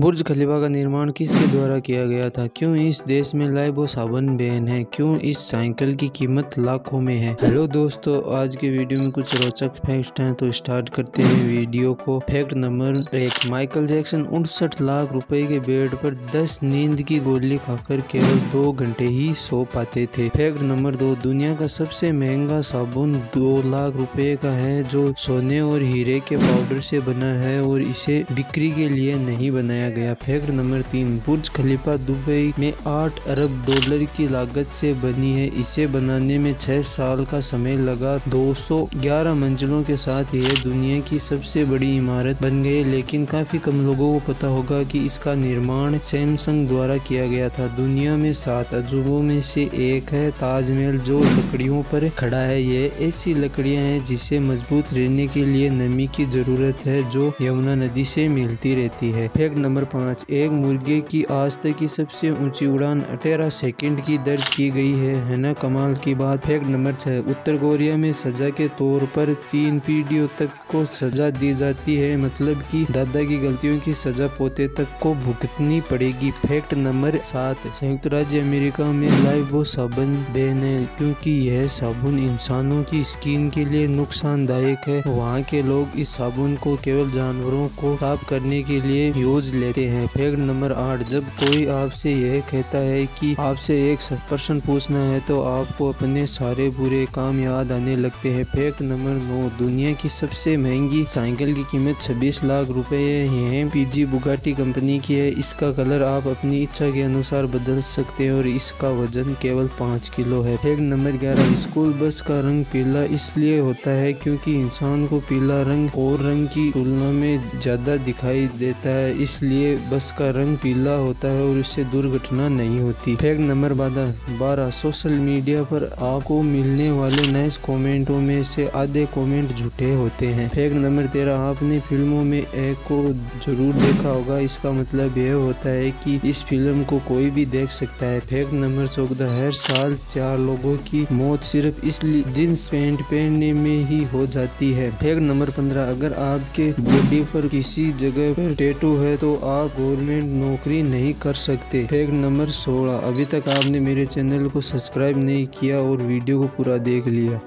बुर्ज खलीफा का निर्माण किसके द्वारा किया गया था? क्यों इस देश में लाइबो साबुन बैन है? क्यों इस साइकिल की कीमत लाखों में है? हेलो दोस्तों, आज के वीडियो में कुछ रोचक फैक्ट हैं तो स्टार्ट करते हैं वीडियो को। फैक्ट नंबर एक माइकल जैक्सन उनसठ लाख रुपए के बेड पर 10 नींद की गोली खाकर केवल दो घंटे ही सो पाते थे। फैक्ट नंबर दो, दुनिया का सबसे महँगा साबुन दो लाख रुपए का है, जो सोने और हीरे के पाउडर से बना है और इसे बिक्री के लिए नहीं बनाया बनाया गया फैक्ट नंबर तीन, बुर्ज खलीफा दुबई में आठ अरब डॉलर की लागत से बनी है। इसे बनाने में छह साल का समय लगा। 211 मंजिलों के साथ यह दुनिया की सबसे बड़ी इमारत बन गई, लेकिन काफ़ी कम लोगों को पता होगा कि इसका निर्माण सैमसंग द्वारा किया गया था। दुनिया में सात अजूबों में से एक है, ताजमहल जो लकड़ियों पर खड़ा है। यह ऐसी लकड़ियाँ हैं जिसे मज़बूत रहने के लिए नमी की ज़रूरत है, जो यमुना नदी से मिलती रहती है। फैक्ट नंबर नंबर पाँच, एक मुर्गे की आज तक की सबसे ऊँची उड़ान तेरह सेकंड की दर्ज की गई है है ना? कमाल की बात। फैक्ट नंबर छह, उत्तर कोरिया में सजा के तौर पर तीन पीढ़ियों तक को सजा दी जाती है मतलब कि दादा की गलतियों की सजा पोते तक को भुगतनी पड़ेगी। फैक्ट नंबर सात, संयुक्त राज्य अमेरिका में लाइव वो साबुन बैन है, क्योंकि यह साबुन इंसानों की स्किन के लिए नुकसानदायक है। वहाँ के लोग इस साबुन को केवल जानवरों को साफ़ करने के लिए यूज़ ले लेते हैं। फैक्ट नंबर आठ, जब कोई आपसे यह कहता है कि आपसे एक प्रश्न पूछना है तो आपको अपने सारे बुरे काम याद आने लगते हैं। फैक्ट नंबर नौ, दुनिया की सबसे महँगी साइकिल की कीमत 26 लाख रुपए है। पीजी बुगाटी कंपनी की है। इसका कलर आप अपनी इच्छा के अनुसार बदल सकते हैं और इसका वज़न केवल पाँच किलो है। फैक्ट नंबर ग्यारह, स्कूल बस का रंग पीला इसलिए होता है क्योंकि इंसान को पीला रंग और रंग की तुलना में ज़्यादा दिखाई देता है, इसलिए लिए बस का रंग पीला होता है और इससे दुर्घटना नहीं होती। फैक्ट नंबर बारह सोशल मीडिया पर आपको मिलने वाले नए कमेंटों में से आधे कमेंट झूठे होते हैं। फैक्ट नंबर तेरह, आपने फ़िल्मों में एक को ज़रूर देखा होगा। इसका मतलब यह होता है कि इस फ़िल्म को कोई भी देख सकता है। फैक्ट नंबर चौदह, हर साल चार लोगों की मौत सिर्फ़ इसलिए जींस पैंट पहनने में ही हो जाती है। फैक्ट नंबर पंद्रह, अगर आपके बॉडी पर किसी जगह पर टेटू है तो आप गवर्नमेंट नौकरी नहीं कर सकते। फैक्ट नंबर सोलह। अभी तक आपने मेरे चैनल को सब्सक्राइब नहीं किया और वीडियो को पूरा देख लिया।